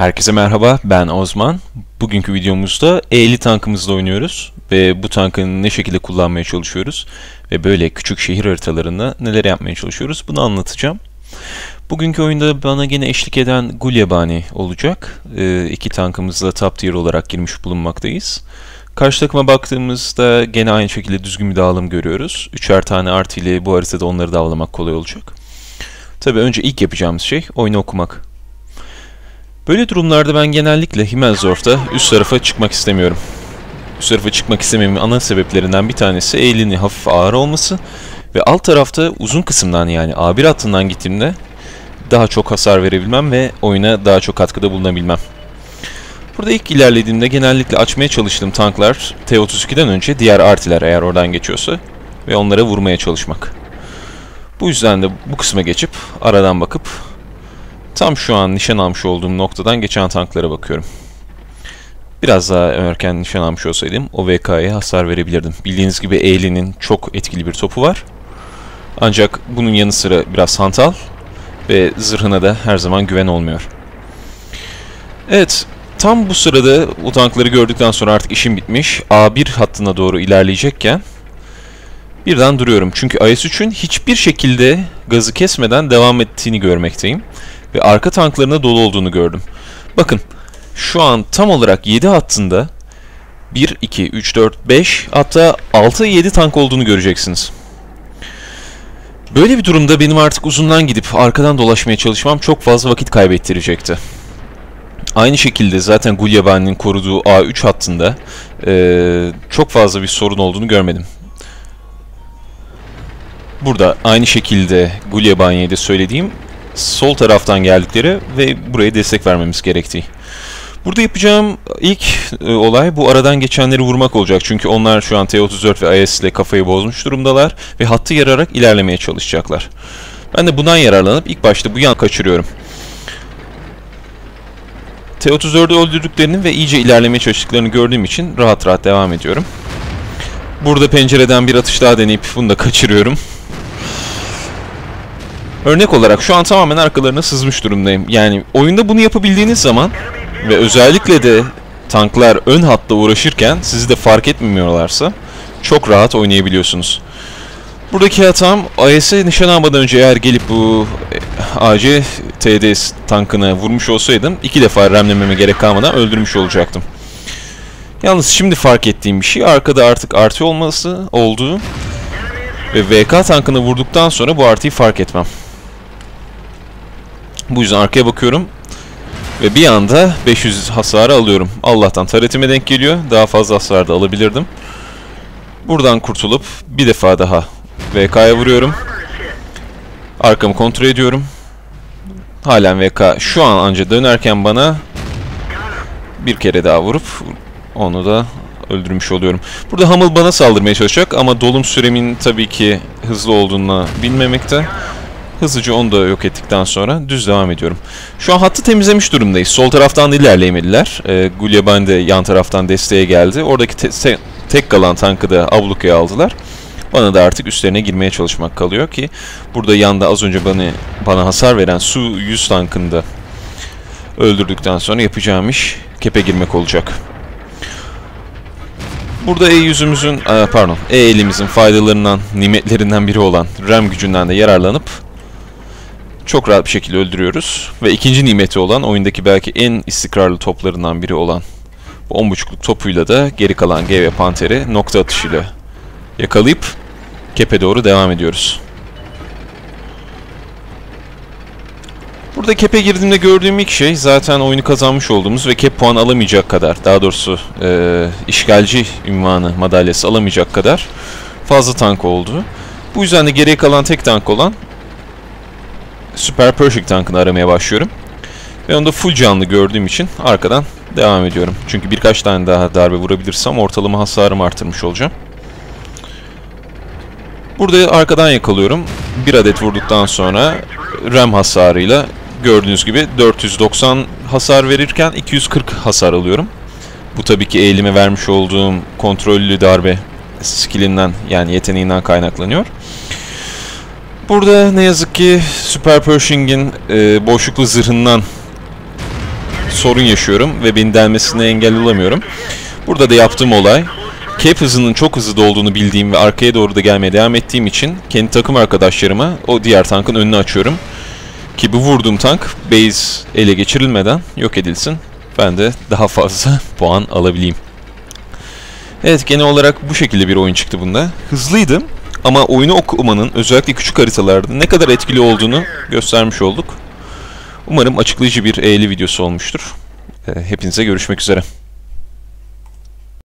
Herkese merhaba, ben Osman. Bugünkü videomuzda E50 tankımızla oynuyoruz ve bu tankı ne şekilde kullanmaya çalışıyoruz ve böyle küçük şehir haritalarında neler yapmaya çalışıyoruz bunu anlatacağım. Bugünkü oyunda bana gene eşlik eden Gulyabani olacak. Ee, iki tankımızla top tier olarak girmiş bulunmaktayız. Karşı takıma baktığımızda gene aynı şekilde düzgün bir dağılım görüyoruz. Üçer tane artı ile bu haritada onları dağlamak kolay olacak. Tabi önce ilk yapacağımız şey oyunu okumak. Böyle durumlarda ben genellikle Himmelsdorf'ta üst tarafa çıkmak istemiyorum. Üst tarafa çıkmak istememin ana sebeplerinden bir tanesi eğilini hafif ağır olması ve alt tarafta uzun kısımdan yani A1 hattından gittiğimde daha çok hasar verebilmem ve oyuna daha çok katkıda bulunabilmem. Burada ilk ilerlediğimde genellikle açmaya çalıştığım tanklar T-32'den önce diğer artiler eğer oradan geçiyorsa ve onlara vurmaya çalışmak. Bu yüzden de bu kısma geçip aradan bakıp Tam şu an nişan almış olduğum noktadan geçen tanklara bakıyorum. Biraz daha erken nişan almış olsaydım o VK'ya hasar verebilirdim. Bildiğiniz gibi Eğli'nin çok etkili bir topu var. Ancak bunun yanı sıra biraz hantal ve zırhına da her zaman güven olmuyor. Evet, tam bu sırada o tankları gördükten sonra artık işim bitmiş. A1 hattına doğru ilerleyecekken birden duruyorum. Çünkü IS-3'ün hiçbir şekilde gazı kesmeden devam ettiğini görmekteyim ve arka tanklarına dolu olduğunu gördüm. Bakın şu an tam olarak 7 hattında 1, 2, 3, 4, 5 hatta 6, 7 tank olduğunu göreceksiniz. Böyle bir durumda benim artık uzundan gidip arkadan dolaşmaya çalışmam çok fazla vakit kaybettirecekti. Aynı şekilde zaten Gulyabani'nin koruduğu A3 hattında e, çok fazla bir sorun olduğunu görmedim. Burada aynı şekilde Gulyabani'ye de söylediğim sol taraftan geldikleri ve buraya destek vermemiz gerektiği. Burada yapacağım ilk e, olay bu aradan geçenleri vurmak olacak. Çünkü onlar şu an T-34 ve IS ile kafayı bozmuş durumdalar ve hattı yararak ilerlemeye çalışacaklar. Ben de bundan yararlanıp ilk başta bu yan kaçırıyorum. T-34'ü öldürdüklerini ve iyice ilerlemeye çalıştıklarını gördüğüm için rahat rahat devam ediyorum. Burada pencereden bir atış daha deneyip bunu da kaçırıyorum. Örnek olarak şu an tamamen arkalarına sızmış durumdayım. Yani oyunda bunu yapabildiğiniz zaman ve özellikle de tanklar ön hatta uğraşırken sizi de fark etmiyorlarsa çok rahat oynayabiliyorsunuz. Buradaki hatam IS'e nişan almadan önce eğer gelip bu e, AC TD tankını vurmuş olsaydım iki defa remlememe gerek kalmadan öldürmüş olacaktım. Yalnız şimdi fark ettiğim bir şey arkada artık artı olması olduğu ve VK tankını vurduktan sonra bu artıyı fark etmem. Bu yüzden arkaya bakıyorum. Ve bir anda 500 hasarı alıyorum. Allah'tan taretime denk geliyor. Daha fazla hasar da alabilirdim. Buradan kurtulup bir defa daha VK'ya vuruyorum. Arkamı kontrol ediyorum. Halen VK şu an anca dönerken bana bir kere daha vurup onu da öldürmüş oluyorum. Burada Hummel bana saldırmaya çalışacak ama dolum süremin tabii ki hızlı olduğunu bilmemekte. Hızlıca onu da yok ettikten sonra düz devam ediyorum. Şu an hattı temizlemiş durumdayız. Sol taraftan da ilerleyemediler. E, ee, Gulyaban de yan taraftan desteğe geldi. Oradaki te te tek kalan tankı da ablukaya aldılar. Bana da artık üstlerine girmeye çalışmak kalıyor ki burada yanda az önce bana, bana hasar veren Su 100 tankını da öldürdükten sonra yapacağım iş kepe girmek olacak. Burada E yüzümüzün, pardon, E elimizin faydalarından, nimetlerinden biri olan RAM gücünden de yararlanıp çok rahat bir şekilde öldürüyoruz. Ve ikinci nimeti olan oyundaki belki en istikrarlı toplarından biri olan bu 10.5'luk topuyla da geri kalan G ve Panter'i nokta atışıyla yakalayıp kepe doğru devam ediyoruz. Burada kepe girdiğimde gördüğüm ilk şey zaten oyunu kazanmış olduğumuz ve kep puan alamayacak kadar daha doğrusu e, işgalci ünvanı madalyası alamayacak kadar fazla tank oldu. Bu yüzden de geriye kalan tek tank olan Super Pershing tankını aramaya başlıyorum. Ve onu da full canlı gördüğüm için arkadan devam ediyorum. Çünkü birkaç tane daha darbe vurabilirsem ortalama hasarımı artırmış olacağım. Burada arkadan yakalıyorum. Bir adet vurduktan sonra RAM hasarıyla gördüğünüz gibi 490 hasar verirken 240 hasar alıyorum. Bu tabii ki eğilime vermiş olduğum kontrollü darbe skillinden yani yeteneğinden kaynaklanıyor. Burada ne yazık ki Super Pershing'in e, boşluklu zırhından sorun yaşıyorum ve beni delmesine engel olamıyorum. Burada da yaptığım olay cap hızının çok hızlı olduğunu bildiğim ve arkaya doğru da gelmeye devam ettiğim için kendi takım arkadaşlarıma o diğer tankın önünü açıyorum. Ki bu vurduğum tank base ele geçirilmeden yok edilsin. Ben de daha fazla puan alabileyim. Evet genel olarak bu şekilde bir oyun çıktı bunda. Hızlıydı ama oyunu okumanın özellikle küçük haritalarda ne kadar etkili olduğunu göstermiş olduk. Umarım açıklayıcı bir eğli videosu olmuştur. Hepinize görüşmek üzere.